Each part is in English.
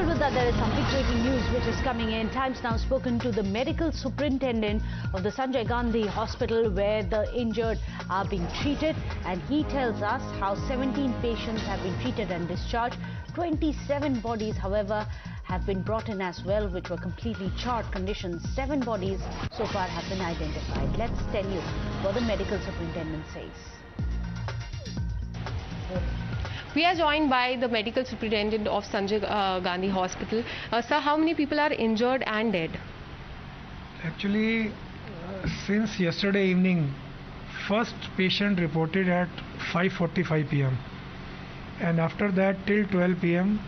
With that, there is some big breaking news which is coming in. Times now spoken to the medical superintendent of the Sanjay Gandhi Hospital where the injured are being treated. And he tells us how 17 patients have been treated and discharged. 27 bodies, however, have been brought in as well, which were completely charred conditions. Seven bodies so far have been identified. Let's tell you what the medical superintendent says. We are joined by the medical superintendent of Sanjay uh, Gandhi Hospital. Uh, sir, how many people are injured and dead? Actually, uh, since yesterday evening, first patient reported at 5:45 p.m. and after that till 12 p.m.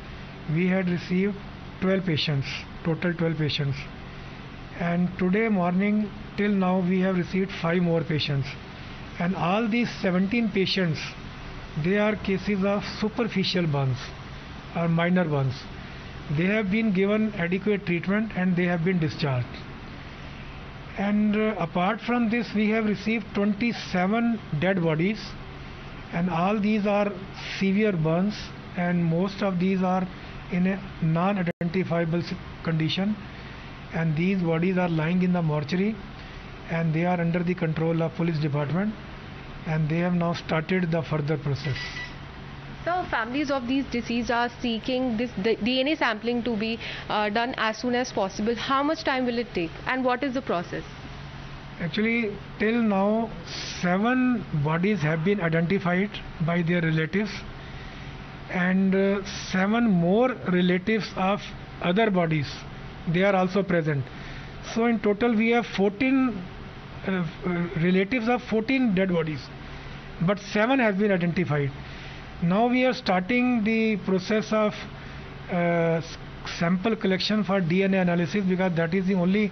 we had received 12 patients, total 12 patients. And today morning till now we have received 5 more patients. And all these 17 patients, they are cases of superficial burns or minor burns. They have been given adequate treatment and they have been discharged. And uh, apart from this, we have received 27 dead bodies, and all these are severe burns, and most of these are in a non-identifiable condition and these bodies are lying in the mortuary and they are under the control of police department and they have now started the further process. So families of these deceased are seeking this DNA sampling to be uh, done as soon as possible. How much time will it take and what is the process? Actually, till now, seven bodies have been identified by their relatives and uh, seven more relatives of other bodies they are also present so in total we have 14 uh, relatives of 14 dead bodies but seven has been identified. Now we are starting the process of uh, sample collection for dna analysis because that is the only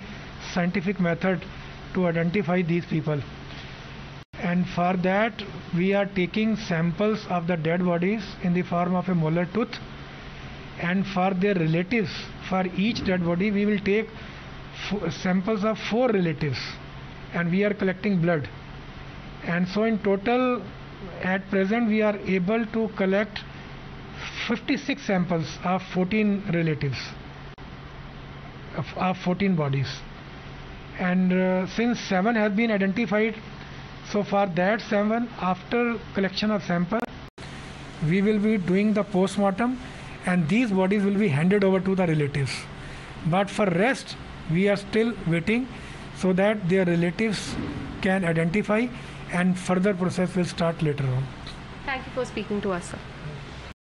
scientific method to identify these people. And for that we are taking samples of the dead bodies in the form of a molar tooth. And for their relatives for each dead body we will take samples of four relatives and we are collecting blood. And so in total at present we are able to collect 56 samples of 14 relatives of, of 14 bodies. And uh, since 7 have been identified so for that seven, after collection of sample, we will be doing the post-mortem and these bodies will be handed over to the relatives. But for rest, we are still waiting so that their relatives can identify and further process will start later on. Thank you for speaking to us, sir.